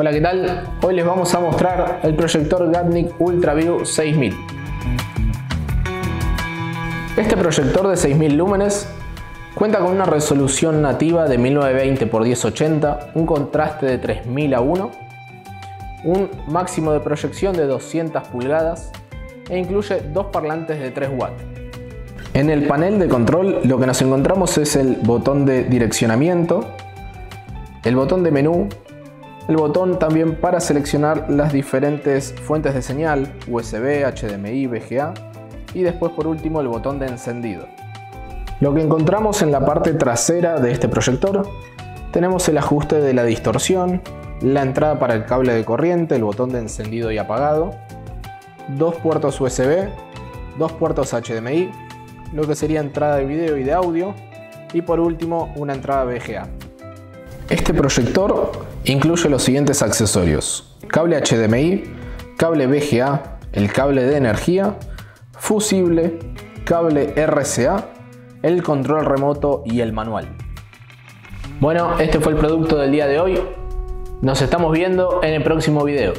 Hola, ¿qué tal? Hoy les vamos a mostrar el proyector Gatnik UltraView 6000. Este proyector de 6000 lúmenes cuenta con una resolución nativa de 1920 x 1080, un contraste de 3000 a 1, un máximo de proyección de 200 pulgadas e incluye dos parlantes de 3 watts. En el panel de control lo que nos encontramos es el botón de direccionamiento, el botón de menú, el botón también para seleccionar las diferentes fuentes de señal, USB, HDMI, VGA y después por último el botón de encendido. Lo que encontramos en la parte trasera de este proyector tenemos el ajuste de la distorsión, la entrada para el cable de corriente, el botón de encendido y apagado, dos puertos USB, dos puertos HDMI, lo que sería entrada de video y de audio y por último una entrada VGA. Este proyector incluye los siguientes accesorios. Cable HDMI, cable VGA, el cable de energía, fusible, cable RCA, el control remoto y el manual. Bueno, este fue el producto del día de hoy. Nos estamos viendo en el próximo video.